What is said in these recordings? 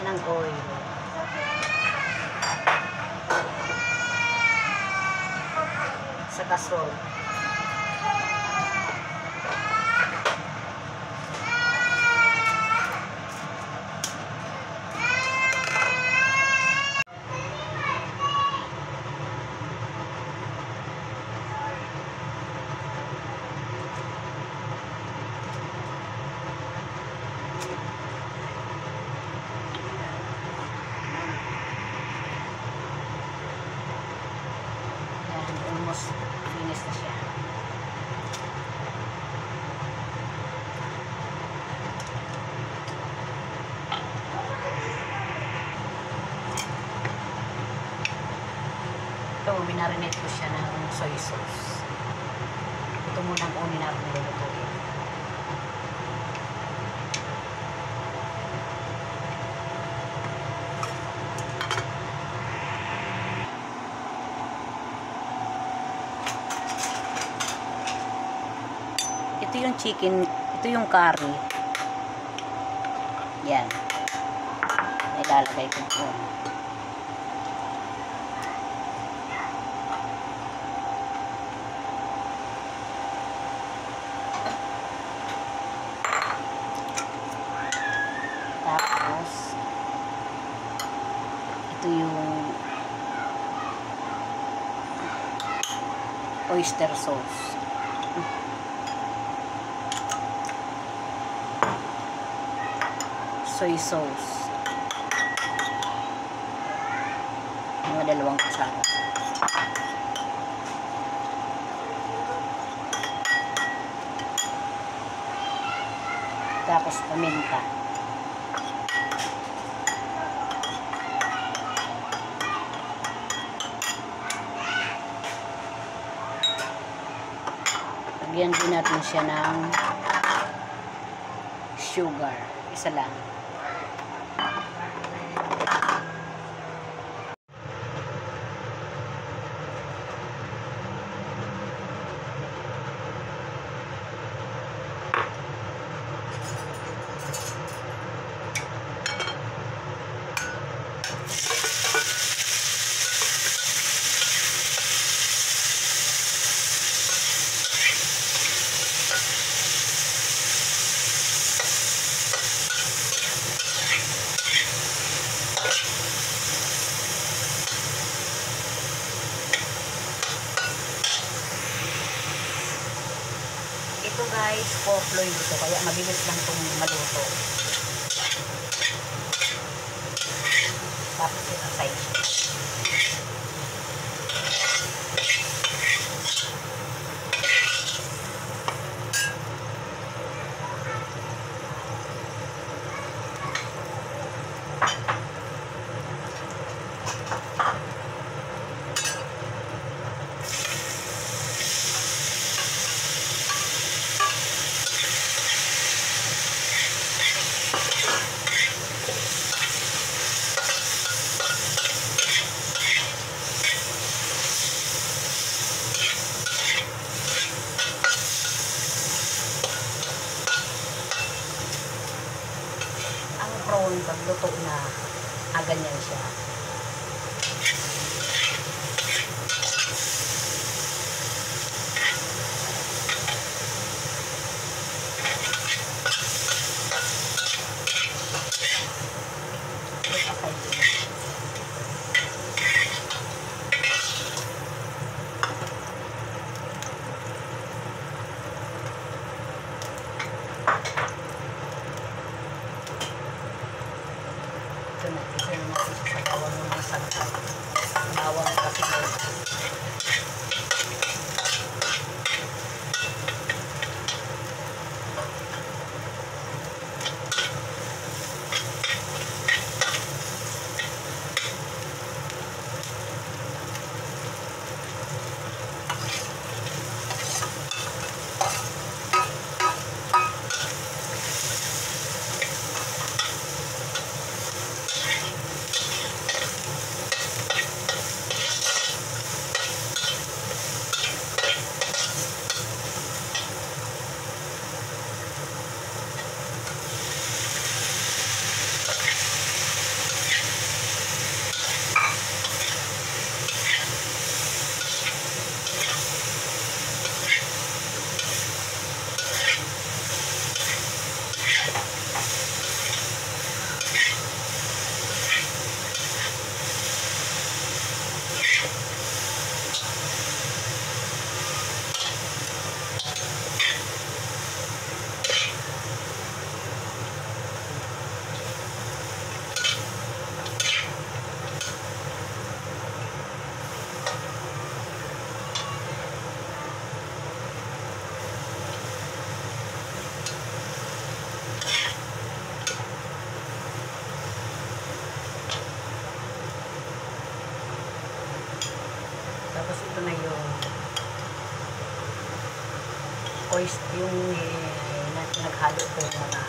ng oil. Sa gasol. Ito, minarinate ko siya ng soy sauce. Ito muna ang unin natin nilulutuin. Ito yung chicken, ito yung curry. Yan. Ilalagay ko po. Tapos, ito yung oyster sauce. soy sauce. Mga dalawang kasama. Tapos paminta. Lagyan din natin siya ng sugar. Isa lang. Pork loin ito. Kaya mabilis lang itong maluto. Tapos ito side siya. Ang prawn pag luto na, ah, ganyan siya. much. Yung eh, na- naghalo ko yung mga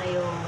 na yung